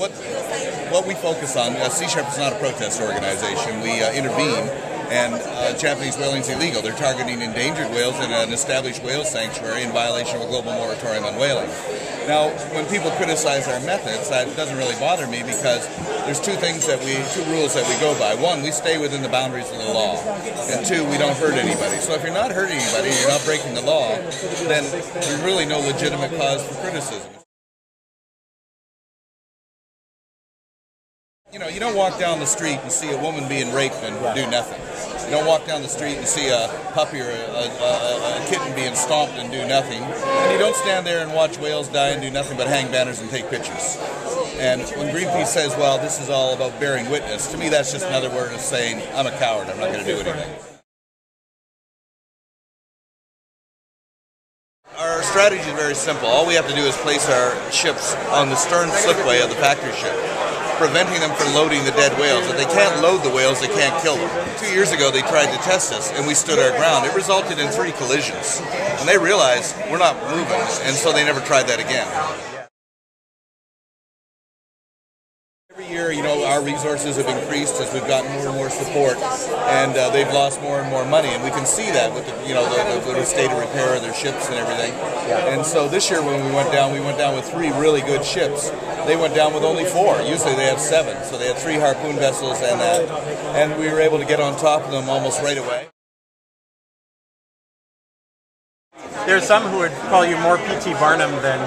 what what we focus on, uh, Sea Shepherd is not a protest organization. We uh, intervene, and uh, Japanese whaling is illegal. They're targeting endangered whales in an established whale sanctuary in violation of a global moratorium on whaling. Now, when people criticize our methods, that doesn't really bother me because there's two things that we, two rules that we go by. One, we stay within the boundaries of the law, and two, we don't hurt anybody. So if you're not hurting anybody, you're not breaking the law, then there's really no legitimate cause for criticism. You know, you don't walk down the street and see a woman being raped and do nothing. You don't walk down the street and see a puppy or a, a, a, kitten being stomped and do nothing. And you don't stand there and watch whales die and do nothing but hang banners and take pictures. And when Greenpeace says, well, this is all about bearing witness, to me that's just another word of saying, I'm a coward, I'm not going to do anything. Our strategy is very simple. All we have to do is place our ships on the stern slipway of the factory ship preventing them from loading the dead whales. If they can't load the whales, they can't kill them. Two years ago, they tried to test us, and we stood our ground. It resulted in three collisions. And they realized we're not moving, and so they never tried that again. Every year, you know, our resources have increased as we've gotten more and more support, and uh, they've lost more and more money, and we can see that with the, you know, the, the, the state of repair of their ships and everything. And so this year, when we went down, we went down with three really good ships they went down with only four. Usually they have seven, so they had three harpoon vessels and that, and we were able to get on top of them almost right away. There's some who would call you more P.T. Barnum than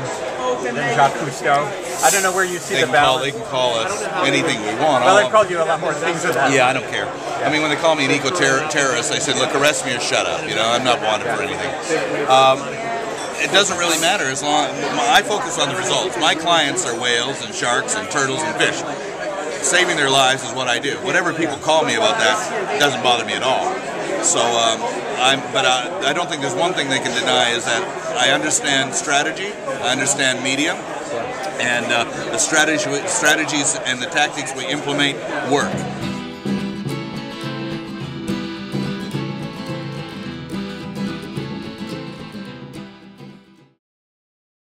than Jacques Cousteau. I don't know where you see they the balance. Call, they can call us anything we want. Well, they've called you a lot more things than that. Yeah, I don't care. Yeah. I mean, when they call me an eco-terrorist, I said, look, arrest me or shut up. You know, I'm not wanted for anything. Um, it doesn't really matter as long I focus on the results. My clients are whales and sharks and turtles and fish. Saving their lives is what I do. Whatever people call me about that doesn't bother me at all. So, um, I'm, but I, I don't think there's one thing they can deny is that I understand strategy, I understand media, and uh, the strategy, strategies and the tactics we implement work.